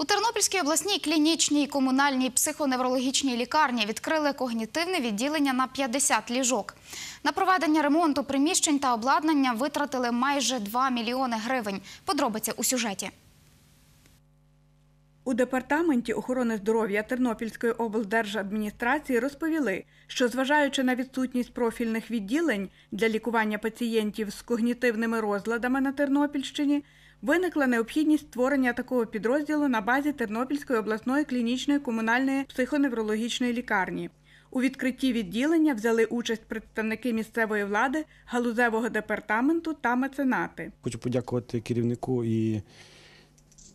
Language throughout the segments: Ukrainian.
У Тернопільській обласній клінічній комунальній психоневрологічній лікарні відкрили когнітивне відділення на 50 ліжок. На проведення ремонту приміщень та обладнання витратили майже 2 мільйони гривень. Подробиці у сюжеті. У департаменті охорони здоров'я Тернопільської облдержадміністрації розповіли, що зважаючи на відсутність профільних відділень для лікування пацієнтів з когнітивними розладами на Тернопільщині, виникла необхідність створення такого підрозділу на базі Тернопільської обласної клінічної комунальної психоневрологічної лікарні. У відкритті відділення взяли участь представники місцевої влади, галузевого департаменту та меценати. Хочу подякувати керівнику і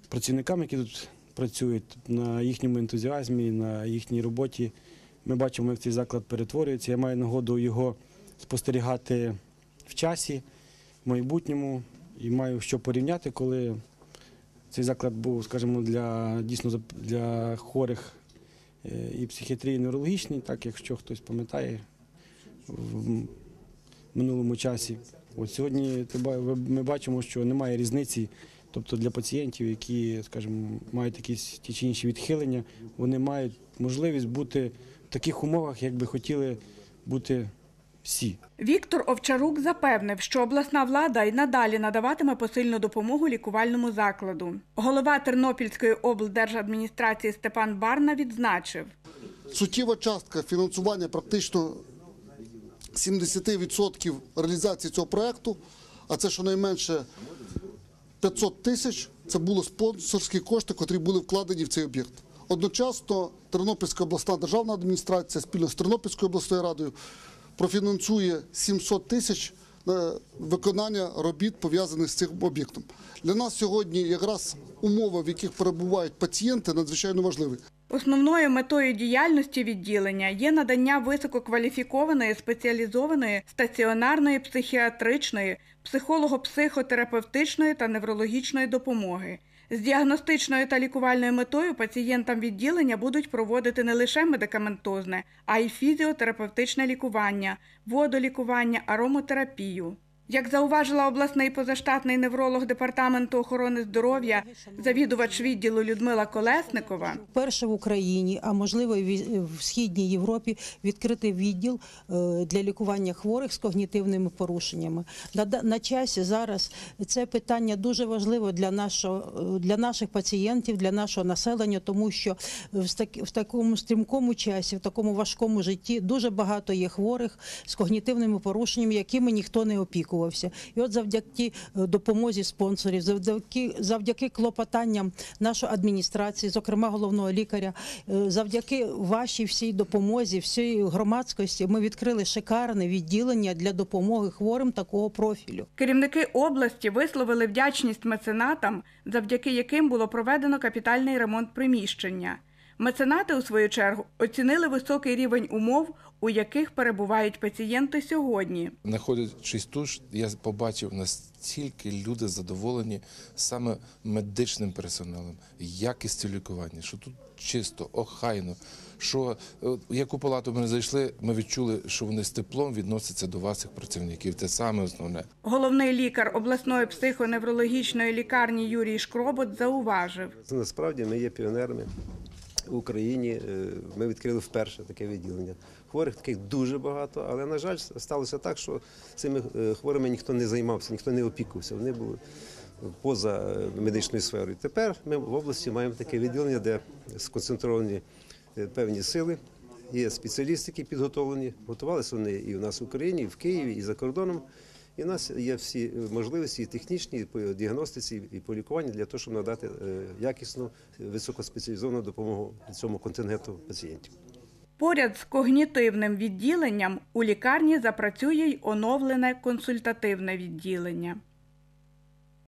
працівникам, які тут працюють на їхньому ентузіазмі, на їхній роботі. Ми бачимо, як цей заклад перетворюється. Я маю нагоду його спостерігати в часі, в майбутньому, і маю що порівняти, коли цей заклад був, скажімо, для дійсно для хворих е, і психіатрії, і неврологічний, так якщо хтось пам'ятає в минулому часі. От сьогодні ми бачимо, що немає різниці. Тобто для пацієнтів, які, скажімо, мають якісь ті чи інші відхилення, вони мають можливість бути в таких умовах, як би хотіли бути всі. Віктор Овчарук запевнив, що обласна влада й надалі надаватиме посильну допомогу лікувальному закладу. Голова Тернопільської облдержадміністрації Степан Барна відзначив, суттєва частка фінансування практично 70% реалізації цього проекту, а це щонайменше 500 тисяч. Це були спонсорські кошти, котрі були вкладені в цей об'єкт. Одночасно Тернопільська обласна державна адміністрація спільно з Тернопільською обласною радою профінансує 700 тисяч виконання робіт пов'язаних з цим об'єктом. Для нас сьогодні якраз умови, в яких перебувають пацієнти, надзвичайно важливі. Основною метою діяльності відділення є надання висококваліфікованої спеціалізованої стаціонарної психіатричної, психолого-психотерапевтичної та неврологічної допомоги. З діагностичною та лікувальною метою пацієнтам відділення будуть проводити не лише медикаментозне, а й фізіотерапевтичне лікування, водолікування, аромотерапію. Як зауважила обласний позаштатний невролог департаменту охорони здоров'я, завідувач відділу Людмила Колесникова, Вперше в Україні, а можливо і в- східній Європі, відкритий відділ е, для лікування хворих з когнітивними порушеннями. На, часі зараз це питання дуже важливе для нашого е, для наших пацієнтів, для нашого населення, тому що в, так- в такому стрімкому часі, в такому важкому житті дуже багато є хворих з когнітивними порушеннями, якими ніхто не опікувався. І от завдяки е, допомозі спонсорів, завдяки завдяки клопотанням нашої адміністрації, зокрема головного лікаря, е, завдяки вашій всій допомозі, всій громадськості, ми відкрили шикарне відділення для допомоги хворим такого профілю. керівники області висловили вдячність меценатам, завдяки яким було проведено капітальний ремонт приміщення. Меценати, у свою чергу, оцінили високий рівень умов, у яких перебувають пацієнти сьогодні. Знаходячись тут, я побачив настільки люди задоволені саме медичним персоналом, якістю лікування, що тут чисто, охайно. Що е, в яку палату ми не зайшли, ми відчули, що вони з теплом відносяться до ваших працівників. Це саме основне. Головний лікар обласної психоневрологічної лікарні Юрій Шкробот зауважив. Насправді ми є піонерами в Україні. Е, Ми відкрили вперше таке відділення. Хворих таких дуже багато, але на жаль, сталося так, що цими е, хворими ніхто не займався, ніхто не опікувався. Вони були поза е, медичною сферою. Тепер ми в області маємо таке відділення, де сконцентровані певні сили. Є спеціалісти, які підготовлені. Готувалися вони і у нас в Україні, і в Києві, і за кордоном. І в нас є всі можливості і технічні, і по діагностиці, і по лікуванню для того, щоб надати е, якісну, високоспеціалізовану допомогу цьому контингенту пацієнтів. Поряд з когнітивним відділенням у лікарні запрацює й оновлене консультативне відділення.